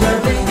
Serving